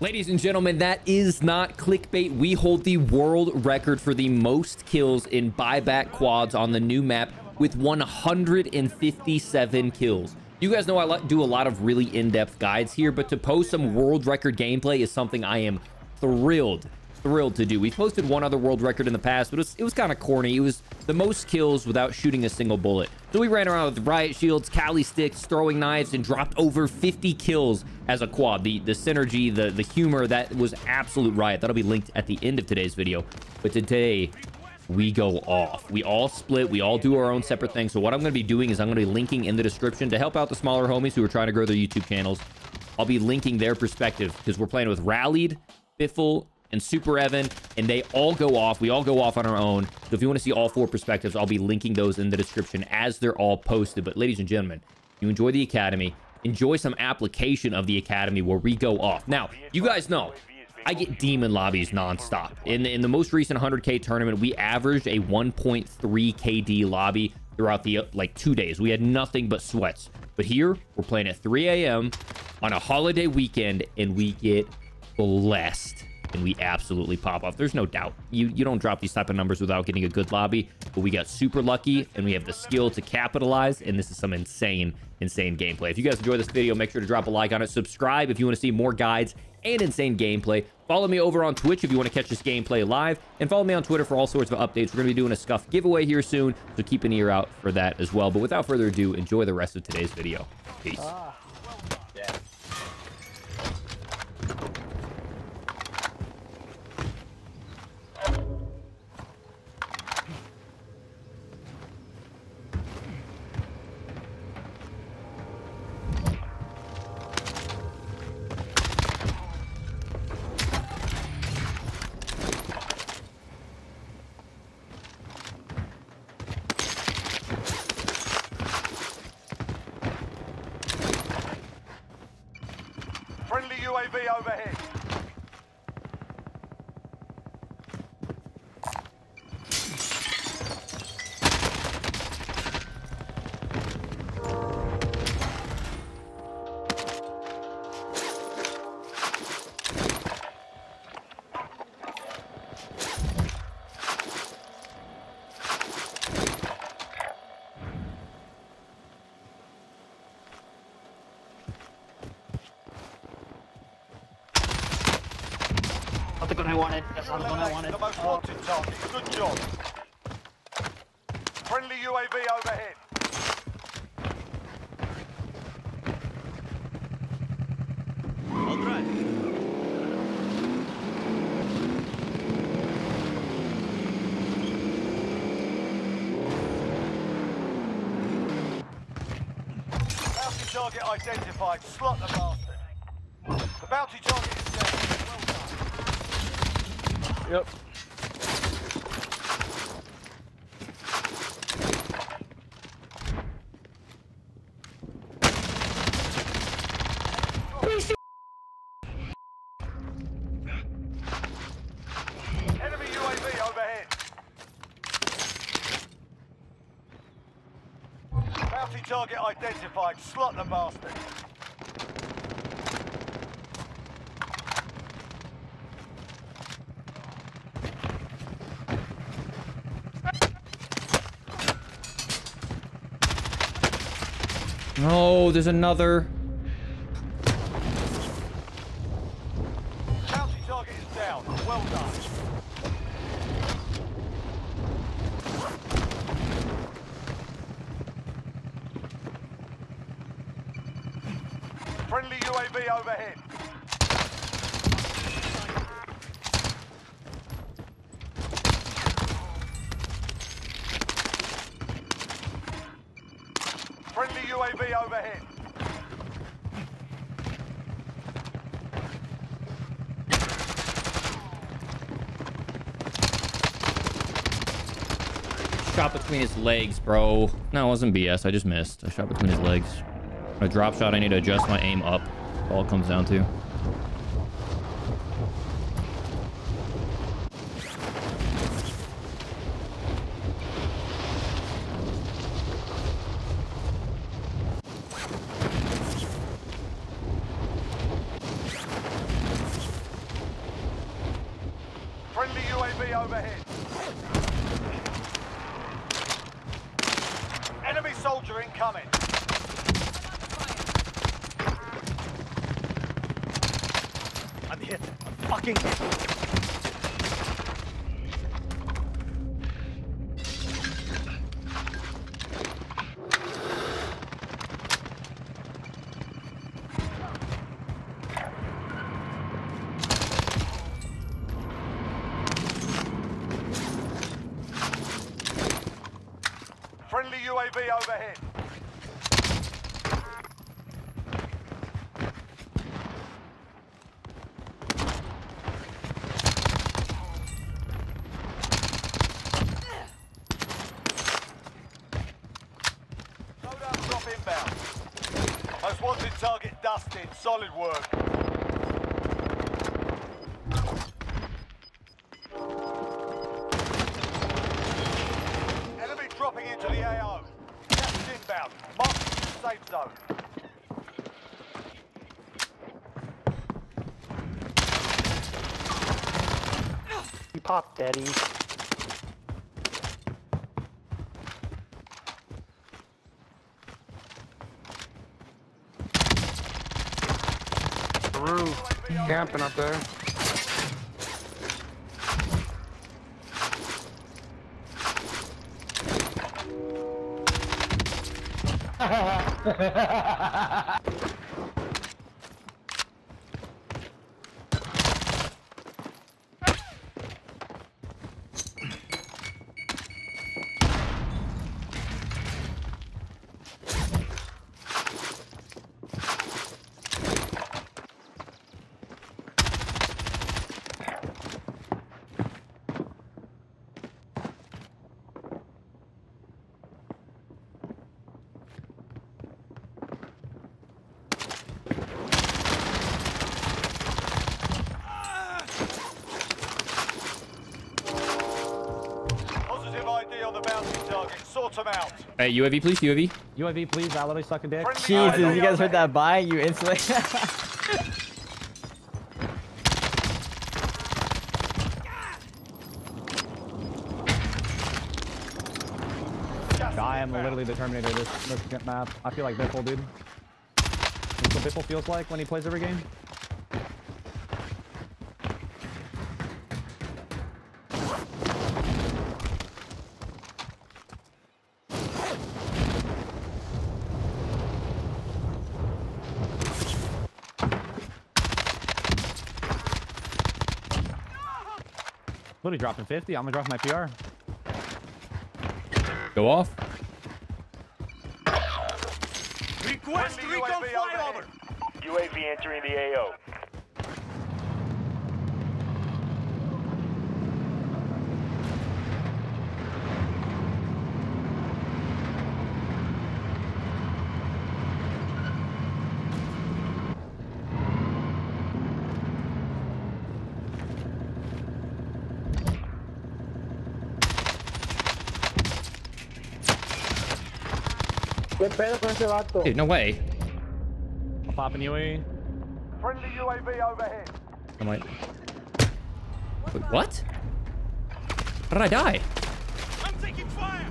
Ladies and gentlemen, that is not clickbait. We hold the world record for the most kills in buyback quads on the new map with 157 kills. You guys know I do a lot of really in-depth guides here, but to post some world record gameplay is something I am thrilled thrilled to do. We've posted one other world record in the past, but it was, it was kind of corny. It was the most kills without shooting a single bullet. So we ran around with riot shields, Kali sticks, throwing knives, and dropped over 50 kills as a quad. The the synergy, the, the humor, that was absolute riot. That'll be linked at the end of today's video. But today, we go off. We all split. We all do our own separate things. So what I'm going to be doing is I'm going to be linking in the description to help out the smaller homies who are trying to grow their YouTube channels. I'll be linking their perspective because we're playing with Rallied, Biffle, and Super Evan, and they all go off. We all go off on our own. So if you want to see all four perspectives, I'll be linking those in the description as they're all posted. But ladies and gentlemen, you enjoy the Academy, enjoy some application of the Academy where we go off. Now, you guys know, I get demon lobbies nonstop. In the, in the most recent 100k tournament, we averaged a 1.3 KD lobby throughout the like two days. We had nothing but sweats. But here, we're playing at 3 a.m. on a holiday weekend, and we get blessed and we absolutely pop off. There's no doubt. You you don't drop these type of numbers without getting a good lobby, but we got super lucky and we have the skill to capitalize, and this is some insane, insane gameplay. If you guys enjoy this video, make sure to drop a like on it. Subscribe if you want to see more guides and insane gameplay. Follow me over on Twitch if you want to catch this gameplay live, and follow me on Twitter for all sorts of updates. We're going to be doing a SCUF giveaway here soon, so keep an ear out for that as well. But without further ado, enjoy the rest of today's video. Peace. Ah. I wanted. That's not the gun I wanted. The most wanted target. Good job. Friendly UAV overhead. Target identified. Slot The bounty target is down. Yep. Enemy UAV overhead. Bounty target identified. Slot the bastard. No, there's another. Bounty target is down. Well done. Friendly UAV overhead. Friendly UAV overhead. Shot between his legs, bro. No, it wasn't BS. I just missed. I shot between his legs. A drop shot, I need to adjust my aim up. All it comes down to. UAV overhead. Enemy soldier incoming. Hit. I'm fucking hit. Friendly UAV overhead. Loadout drop inbound. Most wanted target dusted. Solid work. Enemy dropping into the AO. Gas is inbound. Mark the safe zone. You pop, daddy. Roof. Camping up there. Positive out. Hey, UAV, please, UAV. UAV, please. I literally suck a dick. Friendly Jesus, you guys heard that buy? You instantly. Gas I am literally the Terminator this, this map. I feel like Biffle, dude. That's what Biffle feels like when he plays every game. Literally dropping 50. I'm gonna drop my PR. Go off. Request Friendly recon flyover. UAV entering the AO. Dude, no way. I'm popping UAV. Eh? Friendly UAV overhead. I'm like... Wait, what? How did I die? I'm taking fire.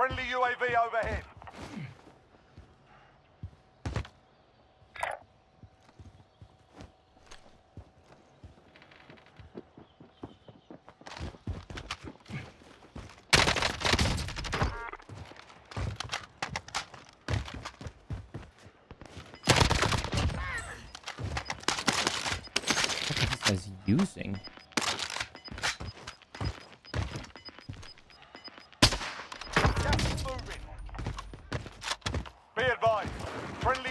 Friendly UAV overhead. Using? Gas is moving. Be advised. Friendly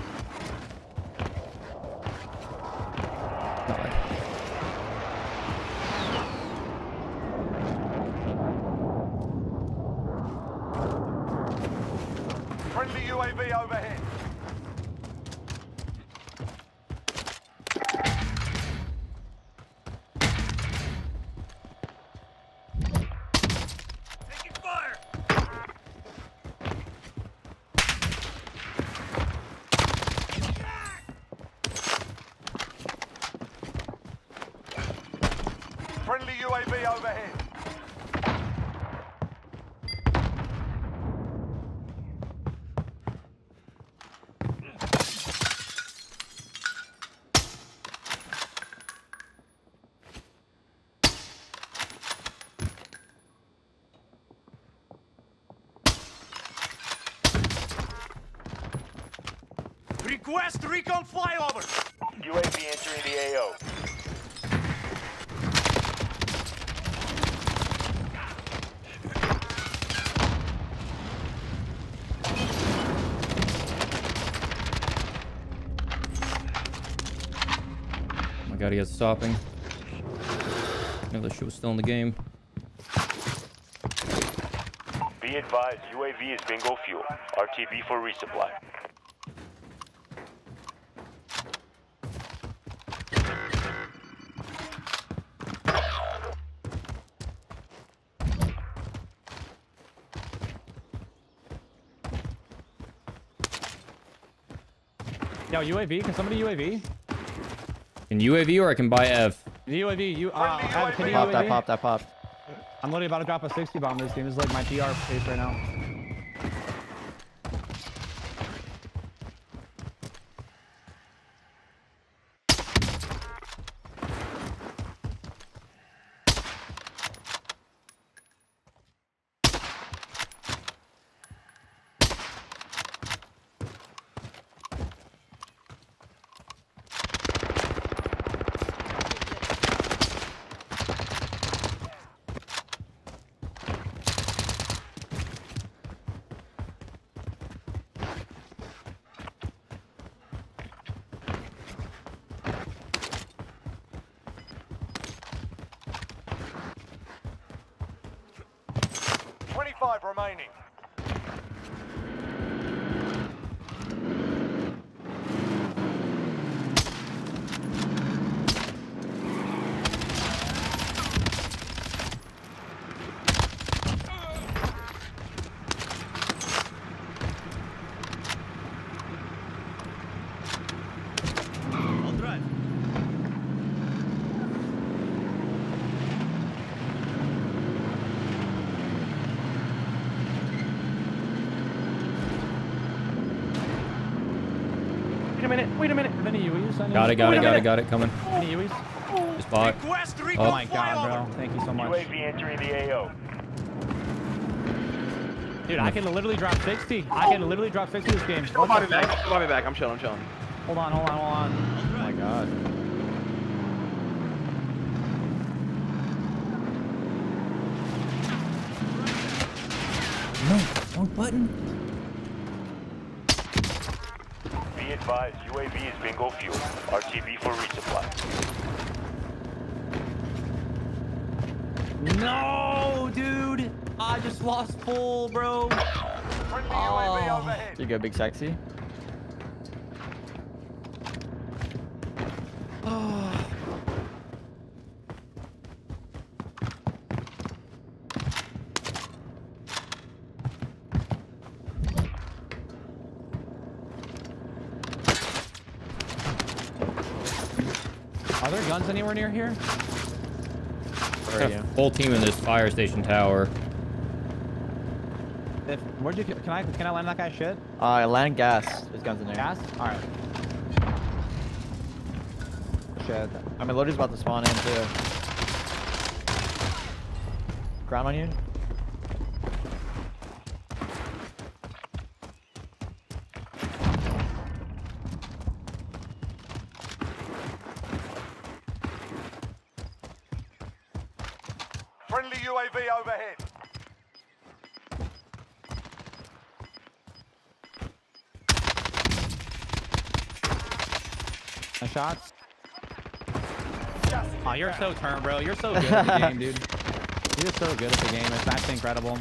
UAV overhead. God. Friendly UAV overhead. Request recon flyover. UAV entering the AO. God, he has stopping. No, that shit was still in the game. Be advised, UAV is bingo fuel. RTB for resupply. Yo, UAV. Can somebody UAV? Can UAV or I can buy F. The UAV. You. Uh, have- can you UAV. Pop that, UAV? pop that, pop. I'm literally about to drop a 60 bomb this game. This is like my PR pace right now. Twenty-five remaining. I'll drive. Wait a minute. Wait a minute. Any UAVs? Any- Got it, got it, got it, got it. Coming. Any UAVs? Just bought. Request Oh my god, bro. Thank you so much. UAV entering the AO. Dude, I can literally drop 60. I can literally drop 60 this game. What Bobby the back. fuck? Bobby back. I'm chilling. I'm chilling. Hold on, hold on, hold on. Oh my god. No, wrong button. Be advised, UAV is bingo fuel. RTB for resupply. No, dude. I just lost full, bro. Friendly Oh. UAV overhead. You go, big sexy. Guns anywhere near here? Where are you? a full team in this fire station tower. If, where'd you? Can I? Can I land that guy's shit? Uh, land gas. There's guns in there. Gas? All right. Shit. I mean, loader's about to spawn in too. Ground on you? Friendly UAV overhead. My shots. Oh, you're so turn, bro. You're so good at the game, dude. You're so good at the game. It's actually incredible.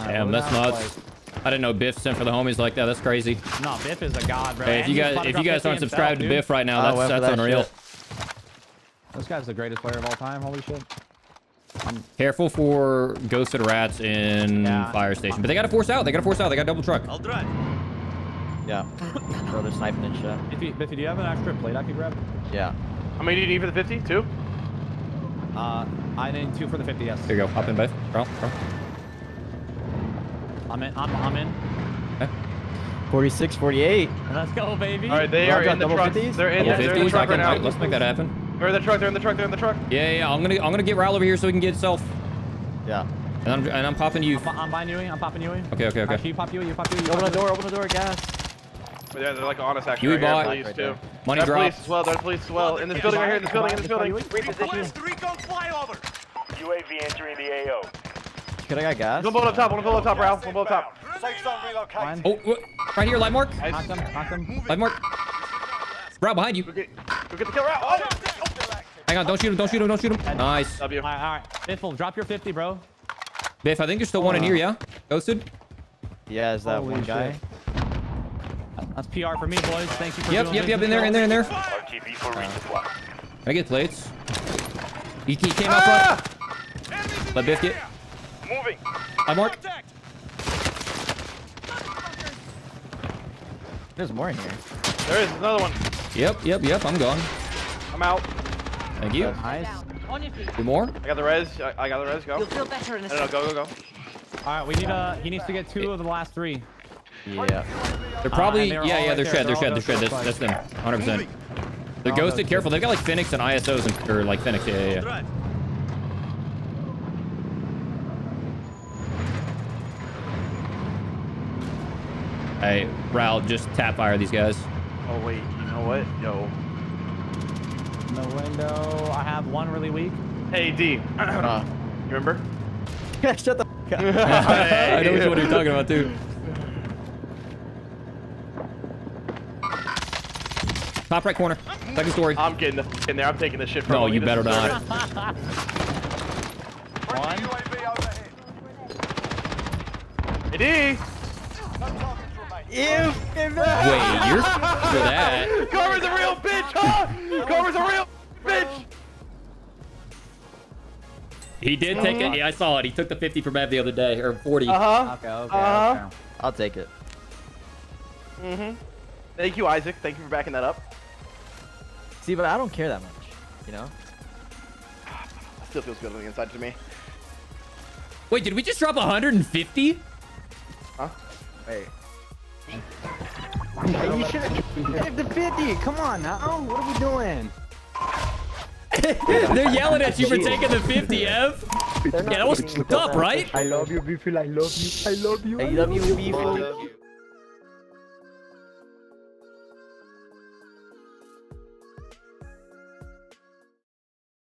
Alright, Damn, what that's was that nuts. I didn't know Biff sent for the homies like that. That's crazy. No, Biff is a god, bro. Hey, if And you guys if you guys aren't himself, subscribed to. Biff right now, Oh, that's that's that unreal. shit. This guy's the greatest player of all time. Holy shit. Careful for ghosted rats in Yeah. fire station. But they gotta force out. They gotta force out. They got double truck. I'll drive. Yeah. Bro, they're sniping and shit. If you, Biffy, do you have an extra plate I could grab? Yeah. How many do you need for the 50? Two? Uh, I need two for the 50, yes. Here you go. Hop in, Biff. Carl, Carl. I'm in, I'm, I'm in. 46, 48. Let's go, baby. All right, they Roger, are in the double truck. 50s? They're in, Double they're in the 50s. I truck right now. let's make that happen. They're in the truck. They're in the truck. They're in the truck. Yeah, yeah, yeah. I'm gonna, I'm gonna get Raul over here so we can get self. Yeah. And I'm, and I'm popping you. I'm, I'm buying you. I'm popping you. Okay, okay, okay. Actually, you pop you. You pop you. you Open pop the door, open the door, gas. They're, they're like on us actually. Huey right here. Police Right too. there. Money They're drop. police as well. They're police as well. In this building right here. In this building. In this building. Request recon flyover. UAV entering the AO. Could I got gas? One bullet up top. One bullet up top, Ralph. One bullet up top. Safe zone relocated. Oh, right here, live mark. Knock them. Knock them. Live mark. Raul behind you. Go get, go get the kill, Ralph. Oh! Hang on, don't shoot him, don't shoot him, don't shoot him. Nice. W. All right, all right. Biffle, drop your 50, bro. Biff, I think there's still one in here, yeah? Ghosted? Yeah, is that Holy one guy? shit. That's PR for me, boys. Thank you for Yep, yep, yep, in there, in there, in there. RTB for resupply. Can I get plates? He, he came out front. Ah! Let Biff get. Moving. Live mark. There's more in here. There is another one. Yep, yep, yep, I'm gone. I'm out. Thank you. Nice. On your feet. Two more? I got the res. I, I got the res. Go. You'll feel better in a No, no, second. go, go, go. All right, we need uh he needs to get two of the last three. Yeah. They're probably, and they were yeah, yeah, right they're there. shed, they're They're shed, they're shed. That's, ghosted. that's them, 100%. They're All ghosted, ghosted. careful. They've got like Phoenix and ISOs and, or like Phoenix, yeah, yeah, yeah. Threat. Hey, Raul, just tap fire these guys. Oh wait, you know what? Yo. In the window, I have one really weak. Hey D. you remember? Yeah, shut the fuck up. I know what one you're talking about too. Top right corner. Second story. I'm getting the f- in there. I'm taking this shit from No, him. you This better not. One. Hey D. No targets remain. Wait, you're for that. Carver's a real bitch, huh? Carver's a real bitch. He did take it. Yeah, I saw it. He took the 50 from Bev the other day, or 40. Uh huh. Okay, okay, Uh-huh. okay. I'll take it. Mm-hmm. Thank you, Isaac. Thank you for backing that up. See, but I don't care that much. You know? Still feels good on the inside to me. Wait, did we just drop 150? Huh? Wait. Hey, you should have the 50. Come on now. What are we doing? They're yelling at you for taking the 50, Ev. Yeah, that was up, right? I love you, Biffle. I love you. I love you. I love you, people.